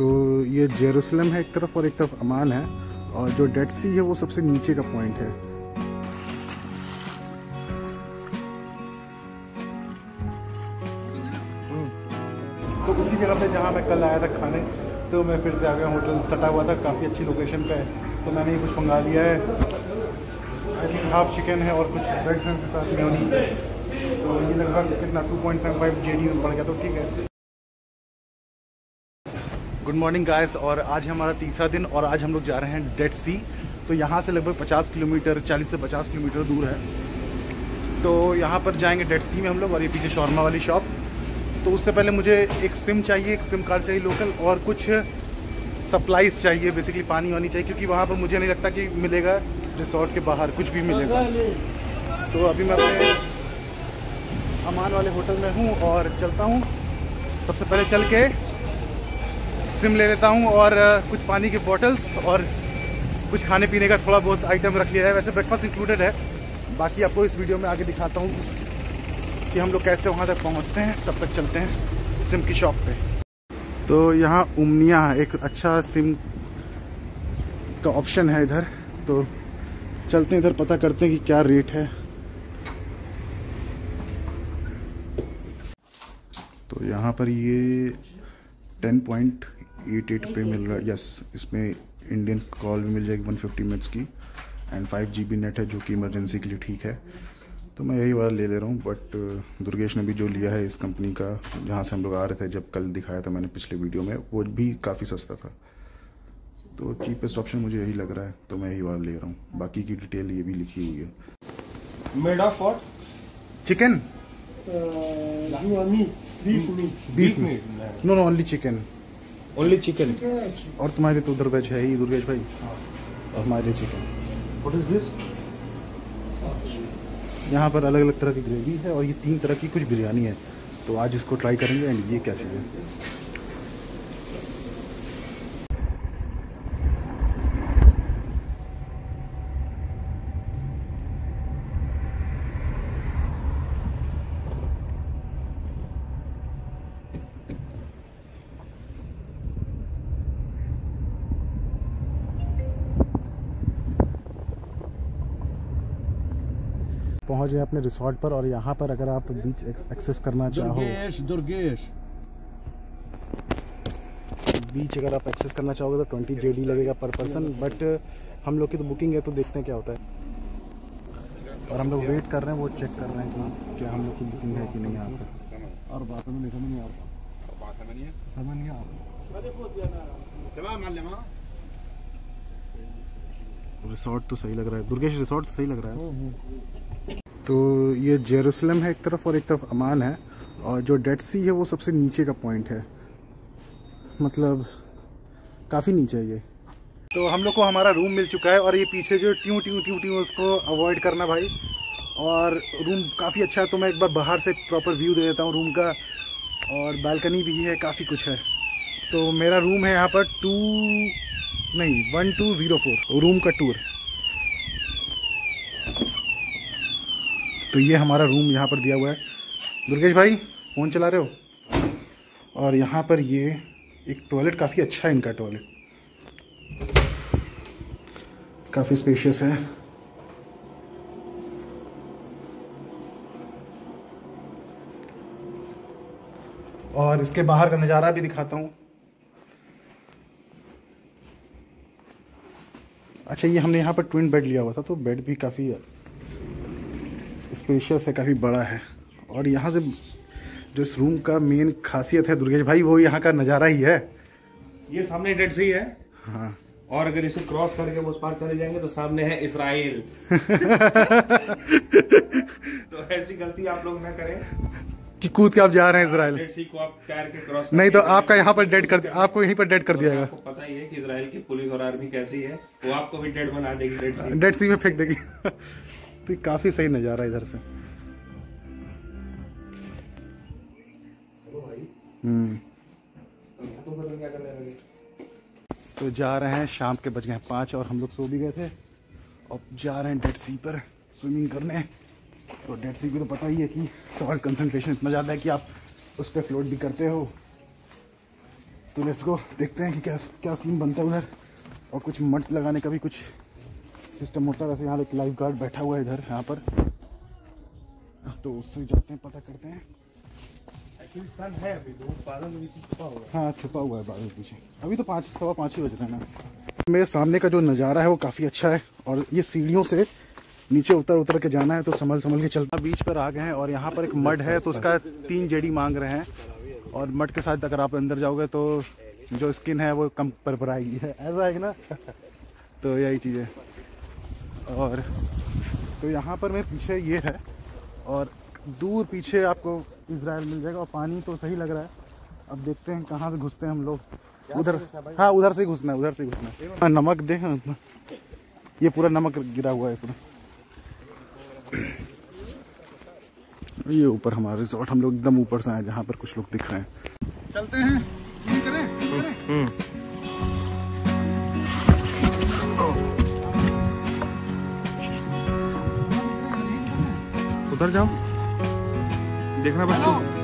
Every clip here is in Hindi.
तो ये जेरूसलम है एक तरफ़ और एक तरफ़ अमान है और जो डेड सी है वो सबसे नीचे का पॉइंट है। तो उसी जगह पे जहाँ मैं कल आया था खाने तो मैं फिर से आ गया, होटल सटा हुआ था, काफ़ी अच्छी लोकेशन पे है। तो मैंने ये कुछ मंगा लिया है। आई थिंक हाफ़ चिकन है और कुछ ब्रेड के साथ मेयोनीज है। तो ये लगभग कितना टू पॉइंट सेवन 2.75 जेडी में पड़ गया तो ठीक है। गुड मॉर्निंग गाइस और आज हमारा तीसरा दिन और आज हम लोग जा रहे हैं डेड सी तो यहाँ से लगभग 50 किलोमीटर 40 से 50 किलोमीटर दूर है। तो यहाँ पर जाएँगे डेड सी में हम लोग और ये पीछे शॉर्मा वाली शॉप। तो उससे पहले मुझे एक सिम चाहिए, एक सिम कार्ड चाहिए लोकल और कुछ सप्लाईज चाहिए बेसिकली पानी वानी चाहिए, क्योंकि वहाँ पर मुझे नहीं लगता कि मिलेगा रिसोर्ट के बाहर, कुछ भी मिलेगा। तो अभी मैं अपने अमान वाले होटल में हूँ और चलता हूँ। सबसे पहले चल के सिम ले लेता हूँ और कुछ पानी की बॉटल्स और कुछ खाने पीने का थोड़ा बहुत आइटम रख लिया है। वैसे ब्रेकफास्ट इंक्लूडेड है। बाकी आपको इस वीडियो में आगे दिखाता हूँ कि हम लोग कैसे वहाँ तक पहुँचते हैं। तब तक चलते हैं सिम की शॉप पे। तो यहाँ उमनिया एक अच्छा सिम का ऑप्शन है इधर। तो चलते हैं, इधर पता करते हैं कि क्या रेट है। तो यहाँ पर ये 10.88 पे मिल रहा है यस इसमें इंडियन कॉल भी मिल जाएगी वन फिफ्टी मिनट्स की एंड फाइव जी नेट है जो कि इमरजेंसी के लिए ठीक है। तो मैं यही वाला ले ले रहा हूँ बट दुर्गेश ने भी जो लिया है इस कंपनी का जहाँ से हम लोग आ रहे थे जब कल दिखाया था मैंने पिछले वीडियो में वो भी काफ़ी सस्ता था। तो चीपेस्ट ऑप्शन मुझे यही लग रहा है तो मैं यही वाला ले रहा हूँ। बाकी की डिटेल ये भी लिखी हुई है। Made of what chicken beef beef meat no no only chicken only chicken और तुम्हारे तो उधर वेज है ही दुर्गेश भाई। और हमारे चिकन वॉट इज़ दिस यहाँ पर अलग अलग तरह की ग्रेवी है और ये तीन तरह की कुछ बिरयानी है। तो आज इसको ट्राई करेंगे एंड ये क्या चीज़ है? पहुँच गए अपने रिसोर्ट पर और यहाँ पर अगर आप बीच एक्सेस करना चाहो दुर्गेश दुर्गेश। बीच अगर आप एक्सेस करना चाहोगे तो ट्वेंटी जे लगेगा पर पर्सन बट हम लोग की तो बुकिंग है तो देखते हैं क्या होता है। और हम लोग वेट कर रहे हैं वो चेक कर रहे हैं कि क्या हम लोग की बुकिंग है कि नहीं यहाँ पर। और बात में समझ नहीं आ रहा। समझ नहीं रिसोर्ट तो सही लग रहा है। दुर्गेश रिसोर्ट तो सही लग रहा है। तो ये जेरूसलम है एक तरफ़ और एक तरफ़ अमान है। और जो डेड सी है वो सबसे नीचे का पॉइंट है। मतलब काफ़ी नीचे है ये। तो हम लोग को हमारा रूम मिल चुका है और ये पीछे जो ट्यू ट्यू ट्यू ट्यू, उसको अवॉइड करना भाई। और रूम काफ़ी अच्छा है तो मैं एक बार बाहर से प्रॉपर व्यू दे देता हूँ रूम का। और बालकनी भी है, काफ़ी कुछ है। तो मेरा रूम है यहाँ पर टू नहीं one two zero four room का टूर तो ये हमारा रूम यहाँ पर दिया हुआ है। दुर्गेश भाई फ़ोन चला रहे हो? और यहाँ पर ये एक टॉयलेट काफ़ी अच्छा है इनका टॉयलेट काफ़ी स्पेशियस है। और इसके बाहर का नज़ारा भी दिखाता हूँ। अच्छा ये हमने यहाँ पर ट्विन बेड लिया हुआ था तो बेड भी काफ़ी स्पेशियस है काफ़ी बड़ा है। और यहाँ से जो इस रूम का मेन खासियत है दुर्गेश भाई वो यहाँ का नज़ारा ही है। ये सामने डेड सी है। हाँ। और अगर इसे क्रॉस करके उस पार चले जाएँगे तो सामने है इसराइल। तो ऐसी गलती आप लोग ना करें। कि कूद के आप जा रहे हैं इसराइल। डेड सी को आप तैर के क्रॉस नहीं तो आपका यहाँ पर डेड कर आपको यहीं पर डेड कर दिया आपको पता ही है कि इसराइल की पुलिस और आर्मी कैसी है। वो आपको भी डेड बना देगी डेड सी डेड सी में फेंक देगी। तो काफ़ी सही नज़ारा इधर से। हम्म। तो जा रहे हैं, शाम के बज गए हैं पाँच और हम लोग सो भी गए थे। अब जा रहे हैं डेड सी पर स्विमिंग करने। तो डेड सी को तो पता ही है कि सॉल्ट कंसनट्रेशन इतना ज़्यादा है कि आप उस पर फ्लोट भी करते हो। तो लेट्स गो देखते हैं कि क्या क्या सीन बनता है उधर। और कुछ मट लगाने का भी कुछ सिस्टम होता है वैसे यहाँ एक लाइफ गार्ड बैठा हुआ है इधर यहाँ पर। तो उससे जाते हैं पता करते हैं। सन है अभी तो बादल छुपा हुआ हाँ। छुपा हुआ है बादल पीछे। अभी तो पाँच सवा पाँच ही बज रहे हैं ना। मेरे सामने का जो नज़ारा है वो काफ़ी अच्छा है और ये सीढ़ियों से नीचे उतर उतर के जाना है तो संभल संभल के चलना बीच पर आ गए हैं और यहाँ पर एक मड है तो उसका तीन जेडी मांग रहे हैं। और मड के साथ अगर आप अंदर जाओगे तो जो स्किन है वो कम पर पर आएगी। है ऐसा है ना? तो यही चीज़ है। और तो यहाँ पर मेरे पीछे ये है और दूर पीछे आपको इसराइल मिल जाएगा और पानी तो सही लग रहा है। अब देखते हैं कहाँ से घुसते हैं हम लोग। उधर हाँ उधर से घुसना है उधर से घुसना है। हाँ नमक देख। ये पूरा नमक गिरा हुआ है पूरा। ये ऊपर हमारा रिजॉर्ट हम लोग एकदम ऊपर से आए जहाँ पर कुछ लोग दिख रहे हैं। चलते हैं करें करें? उधर जाओ। देखना बस।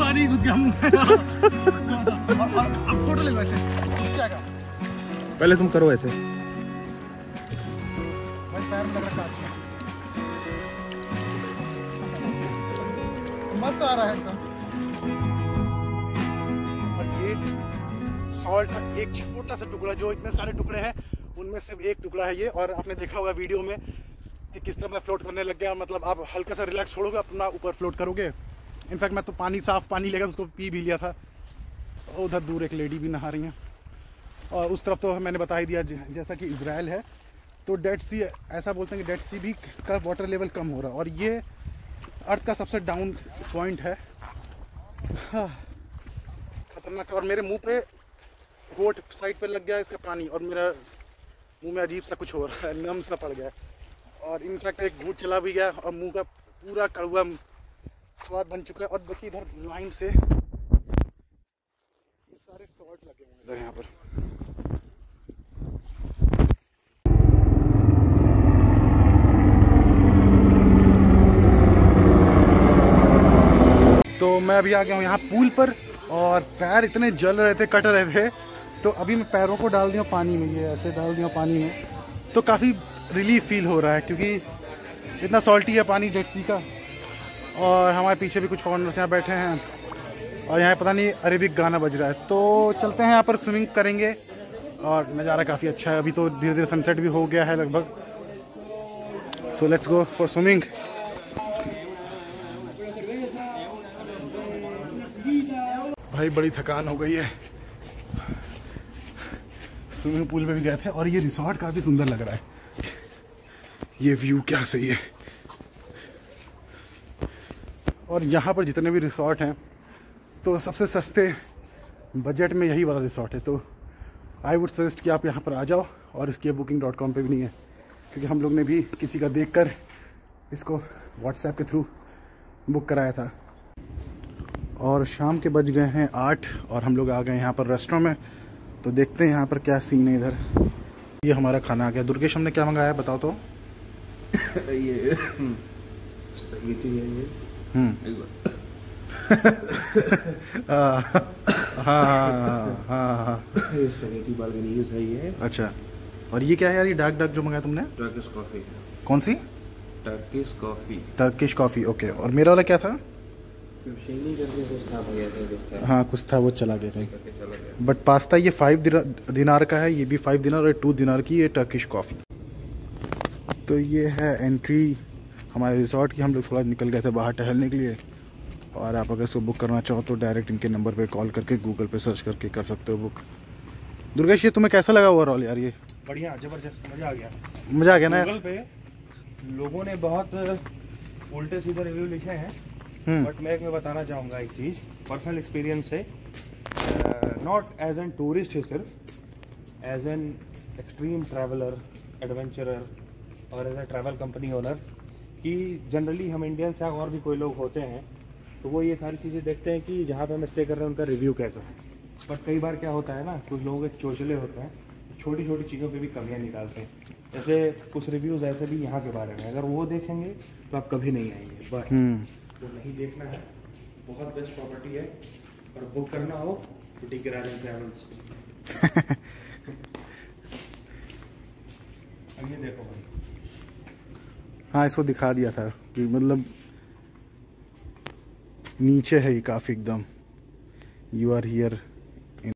पानी घुस गया अब फ़ोटो ले वैसे क्या पहले तुम करो ऐसे। मस्त आ रहा है एकदम। और ये सॉल्ट का एक छोटा सा टुकड़ा जो इतने सारे टुकड़े हैं उनमें सिर्फ़ एक टुकड़ा है ये और आपने देखा होगा वीडियो में कि किस तरह मैं फ्लोट करने लग गया? मतलब आप हल्का सा रिलैक्स छोड़ोगे अपना ऊपर फ्लोट करोगे? इनफैक्ट मैं तो पानी साफ़ पानी लेकर उसको पी भी लिया था। उधर दूर एक लेडी भी नहा रही हैं। और उस तरफ़ तो मैंने बता ही दिया जैसा कि इसराइल है तो डेड सी ऐसा बोलते हैं कि डेड सी भी का वाटर लेवल कम हो रहा है। और ये अर्थ का सबसे डाउन पॉइंट है। हाँ, खतरनाक और मेरे मुँह पे होठ साइड पे लग गया इसका पानी और मेरा मुँह में अजीब सा कुछ हो रहा है नम सा पड़ गया है। और इनफैक्ट एक घूट चला भी गया और मुँह का पूरा कड़वा स्वाद बन चुका है। और देखिए इधर लाइन से ये सारे सॉल्ट लगे हुए हैं इधर यहाँ पर। तो मैं अभी आ गया हूँ यहाँ पुल पर और पैर इतने जल रहे थे, कट रहे थे। तो अभी मैं पैरों को डाल दिया पानी में, ये ऐसे डाल दिया पानी में। तो काफ़ी रिलीफ फील हो रहा है, क्योंकि इतना सॉल्टी है पानी डेड सी का। और हमारे पीछे भी कुछ फॉरनर्स यहाँ बैठे हैं। और यहाँ पता नहीं अरेबिक गाना बज रहा है। तो चलते हैं यहाँ पर स्विमिंग करेंगे। और नज़ारा काफ़ी अच्छा है। अभी तो धीरे धीरे सनसेट भी हो गया है लगभग। So let's go for swimming भाई बड़ी थकान हो गई है। स्विमिंग पूल में भी गए थे। और ये रिसोर्ट काफ़ी सुंदर लग रहा है। ये व्यू क्या सही है? और यहाँ पर जितने भी रिसोर्ट हैं तो सबसे सस्ते बजट में यही वाला रिसोर्ट है। तो आई वुड सजेस्ट कि आप यहाँ पर आ जाओ और इसकी बुकिंग डॉट कॉम पर भी नहीं है। क्योंकि हम लोग ने भी किसी का देख कर इसको व्हाट्सएप के थ्रू बुक कराया था। और शाम के बज गए हैं आठ और हम लोग आ गए यहाँ पर रेस्टोरेंट में। तो देखते हैं यहाँ पर क्या सीन है इधर। ये हमारा खाना आ गया। दुर्गेश, हमने क्या मंगाया बताओ तो? ये स्पैगेटी है ये। एक बार। हाँ ये स्पैगेटी बालगनीज ये। अच्छा। और ये क्या है यार ये डार्क डार्क जो मंगाया तुमने? टर्किश कॉफ़ी कौन सी? Turkish coffee Turkish coffee okay और मेरा वाला क्या था? हाँ कुछ था। वो चला गया कहीं बट पास्ता ये फाइव दिनार का है ये भी फाइव दिनार और टू दिनार की ये टर्किश कॉफ़ी तो ये है एंट्री हमारे रिसॉर्ट की हम लोग थोड़ा निकल गए थे बाहर टहलने के लिए। और आप अगर इसको बुक करना चाहो तो डायरेक्ट इनके नंबर पे कॉल करके गूगल पे सर्च करके कर सकते हो बुक दुर्गेश ये तुम्हें कैसा लगा ओवरऑल यार ये? बढ़िया ज़बरदस्त मज़ा आ गया। मज़ा आ गया ना गूगल पे लोगों ने बहुत उल्टे सीधे रिव्यू लिखे हैं। हम्म। बट मैं एक में बताना चाहूँगा एक चीज़ पर्सनल एक्सपीरियंस है नॉट एज एन टूरिस्ट है सिर्फ़ as an extreme traveller adventurer और as a travel company owner कि जनरली हम इंडियन से और भी कोई लोग होते हैं तो वो ये सारी चीज़ें देखते हैं कि जहाँ पे हम स्टे कर रहे हैं उनका रिव्यू कैसा है। बट कई बार क्या होता है ना कुछ लोगों के चोचले होते हैं छोटी छोटी चीज़ों पे भी कमियाँ निकालते हैं। जैसे कुछ रिव्यूज़ ऐसे भी यहाँ के बारे में अगर वो देखेंगे तो आप कभी नहीं आएँगे। But hmm. तो नहीं देखना है बहुत बेस्ट प्रॉपर्टी है और बुक करना हो तो डी के राजन ट्रैवल्स अब ये देखो भाई। हाँ इसको दिखा दिया था कि मतलब नीचे है ये काफ़ी एकदम। You are here